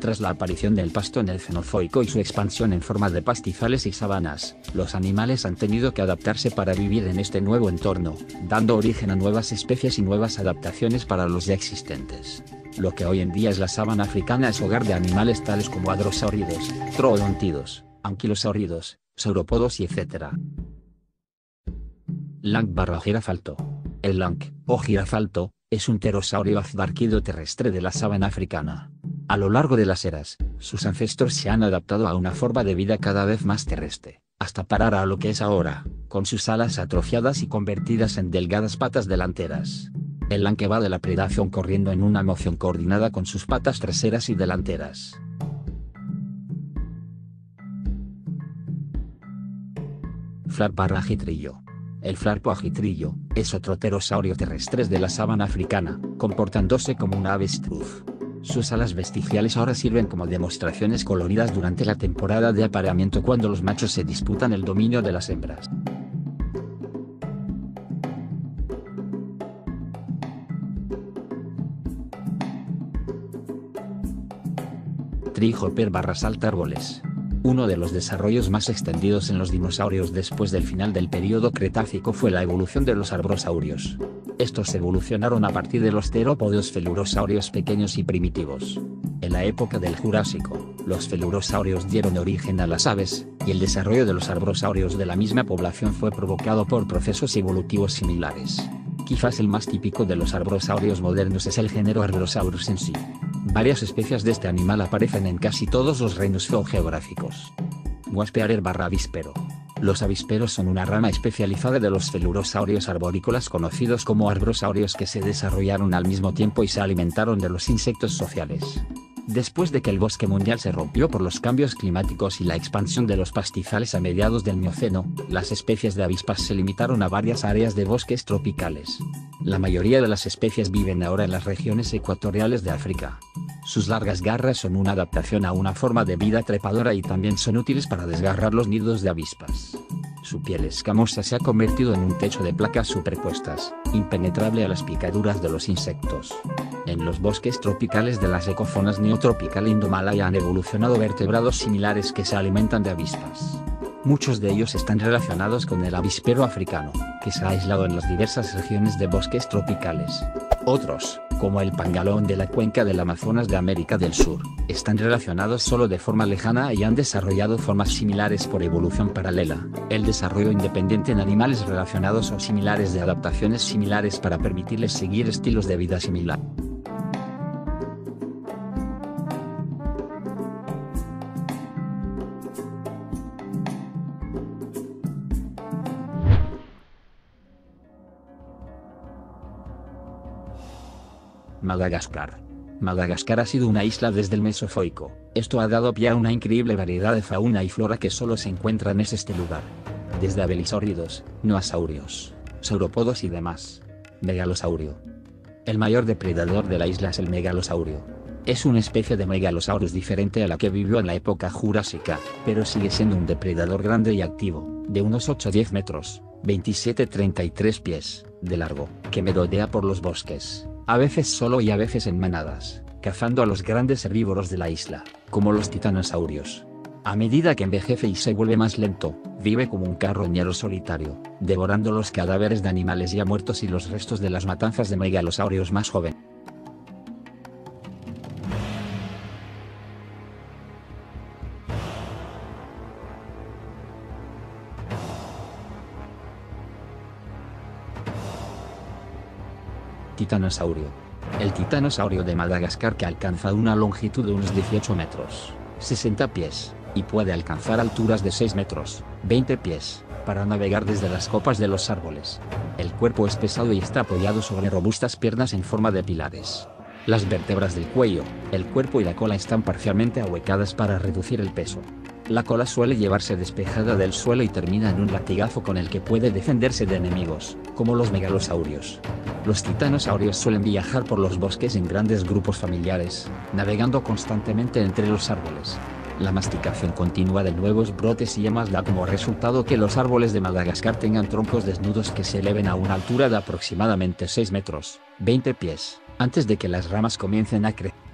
Tras la aparición del pasto en el Cenozoico y su expansión en forma de pastizales y sabanas, los animales han tenido que adaptarse para vivir en este nuevo entorno, dando origen a nuevas especies y nuevas adaptaciones para los ya existentes. Lo que hoy en día es la sabana africana es hogar de animales tales como hadrosauridos, troodontidos, anquilosauridos, sauropodos y etc. Lank barra girafalto. El lank, o girafalto, es un pterosaurio azbarquido terrestre de la sabana africana. A lo largo de las eras, sus ancestros se han adaptado a una forma de vida cada vez más terrestre, hasta parar a lo que es ahora, con sus alas atrofiadas y convertidas en delgadas patas delanteras. El lanque va de la predación corriendo en una moción coordinada con sus patas traseras y delanteras. Flarpa agitrillo. El flarpo agitrillo, es otro pterosaurio terrestre de la sabana africana, comportándose como un avestruz. Sus alas vestigiales ahora sirven como demostraciones coloridas durante la temporada de apareamiento cuando los machos se disputan el dominio de las hembras. Trihopper barra salta árboles. Uno de los desarrollos más extendidos en los dinosaurios después del final del período Cretácico fue la evolución de los arbrosaurios. Estos evolucionaron a partir de los terópodos felurosaurios pequeños y primitivos. En la época del Jurásico, los felurosaurios dieron origen a las aves, y el desarrollo de los arbrosaurios de la misma población fue provocado por procesos evolutivos similares. Quizás el más típico de los arbrosaurios modernos es el género Arbrosaurus en sí. Varias especies de este animal aparecen en casi todos los reinos geográficos. Guaspearer barra avispero. Los avisperos son una rama especializada de los felurosaurios arborícolas conocidos como arbrosaurios que se desarrollaron al mismo tiempo y se alimentaron de los insectos sociales. Después de que el bosque mundial se rompió por los cambios climáticos y la expansión de los pastizales a mediados del Mioceno, las especies de avispas se limitaron a varias áreas de bosques tropicales. La mayoría de las especies viven ahora en las regiones ecuatoriales de África. Sus largas garras son una adaptación a una forma de vida trepadora y también son útiles para desgarrar los nidos de avispas. Su piel escamosa se ha convertido en un techo de placas superpuestas, impenetrable a las picaduras de los insectos. En los bosques tropicales de las ecozonas neotropical indomalaya han evolucionado vertebrados similares que se alimentan de avispas. Muchos de ellos están relacionados con el avispero africano, que se ha aislado en las diversas regiones de bosques tropicales. Otros, como el pangalón de la cuenca del Amazonas de América del Sur, están relacionados solo de forma lejana y han desarrollado formas similares por evolución paralela. El desarrollo independiente en animales relacionados o similares de adaptaciones similares para permitirles seguir estilos de vida similar. Madagascar. Madagascar ha sido una isla desde el Mesozoico, esto ha dado pie a una increíble variedad de fauna y flora que solo se encuentra en este lugar. Desde abelisauridos, noasaurios, sauropodos y demás. Megalosaurio. El mayor depredador de la isla es el megalosaurio. Es una especie de megalosaurus diferente a la que vivió en la época jurásica, pero sigue siendo un depredador grande y activo, de unos 8-10 metros, 27-33 pies, de largo, que merodea por los bosques a veces solo y a veces en manadas, cazando a los grandes herbívoros de la isla, como los titanosaurios. A medida que envejece y se vuelve más lento, vive como un carroñero solitario, devorando los cadáveres de animales ya muertos y los restos de las matanzas de megalosaurios más jóvenes. Titanosaurio. El titanosaurio de Madagascar que alcanza una longitud de unos 18 metros, 60 pies, y puede alcanzar alturas de 6 metros, 20 pies, para navegar desde las copas de los árboles. El cuerpo es pesado y está apoyado sobre robustas piernas en forma de pilares. Las vértebras del cuello, el cuerpo y la cola están parcialmente ahuecadas para reducir el peso. La cola suele llevarse despejada del suelo y termina en un latigazo con el que puede defenderse de enemigos, como los megalosaurios. Los titanosaurios suelen viajar por los bosques en grandes grupos familiares, navegando constantemente entre los árboles. La masticación continua de nuevos brotes y yemas da como resultado que los árboles de Madagascar tengan troncos desnudos que se eleven a una altura de aproximadamente 6 metros, 20 pies, antes de que las ramas comiencen a crecer.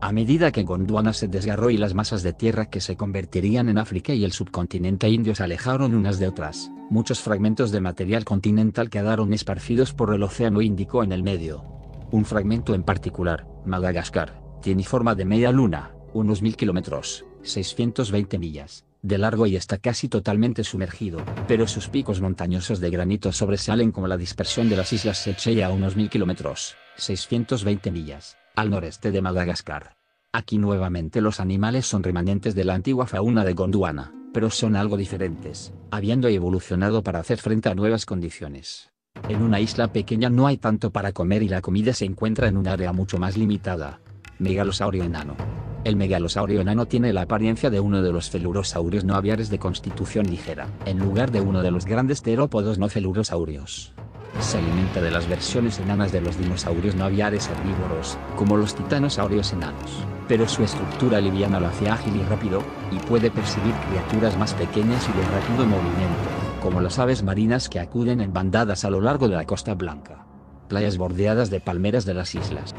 A medida que Gondwana se desgarró y las masas de tierra que se convertirían en África y el subcontinente indio se alejaron unas de otras, muchos fragmentos de material continental quedaron esparcidos por el Océano Índico en el medio. Un fragmento en particular, Madagascar, tiene forma de media luna, unos mil kilómetros, 620 millas, de largo y está casi totalmente sumergido, pero sus picos montañosos de granito sobresalen como la dispersión de las islas Seychelles a unos mil kilómetros, 620 millas, al noreste de Madagascar. Aquí nuevamente los animales son remanentes de la antigua fauna de Gondwana, pero son algo diferentes, habiendo evolucionado para hacer frente a nuevas condiciones. En una isla pequeña no hay tanto para comer y la comida se encuentra en un área mucho más limitada. Megalosaurio enano. El megalosaurio enano tiene la apariencia de uno de los felurosaurios no aviares de constitución ligera, en lugar de uno de los grandes terópodos no felurosaurios. Se alimenta de las versiones enanas de los dinosaurios no aviares herbívoros, como los titanosaurios enanos, pero su estructura liviana lo hace ágil y rápido, y puede percibir criaturas más pequeñas y de rápido movimiento, como las aves marinas que acuden en bandadas a lo largo de la Costa Blanca. Playas bordeadas de palmeras de las islas.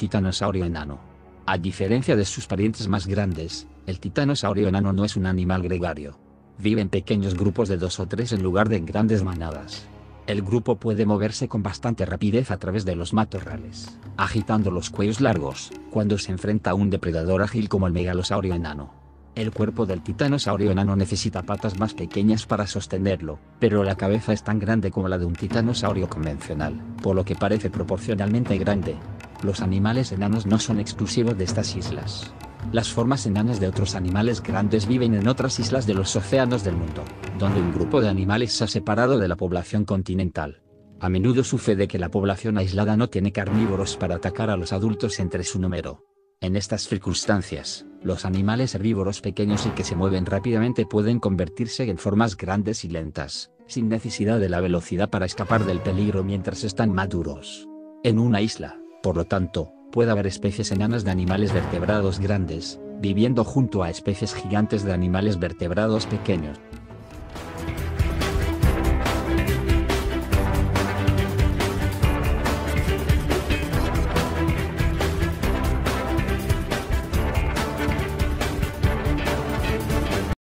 Titanosaurio enano. A diferencia de sus parientes más grandes, el titanosaurio enano no es un animal gregario. Vive en pequeños grupos de dos o tres en lugar de en grandes manadas. El grupo puede moverse con bastante rapidez a través de los matorrales, agitando los cuellos largos, cuando se enfrenta a un depredador ágil como el megalosaurio enano. El cuerpo del titanosaurio enano necesita patas más pequeñas para sostenerlo, pero la cabeza es tan grande como la de un titanosaurio convencional, por lo que parece proporcionalmente grande. Los animales enanos no son exclusivos de estas islas. Las formas enanas de otros animales grandes viven en otras islas de los océanos del mundo, donde un grupo de animales se ha separado de la población continental. A menudo sucede que la población aislada no tiene carnívoros para atacar a los adultos entre su número. En estas circunstancias, los animales herbívoros pequeños y que se mueven rápidamente pueden convertirse en formas grandes y lentas, sin necesidad de la velocidad para escapar del peligro mientras están maduros. En una isla, por lo tanto, puede haber especies enanas de animales vertebrados grandes, viviendo junto a especies gigantes de animales vertebrados pequeños.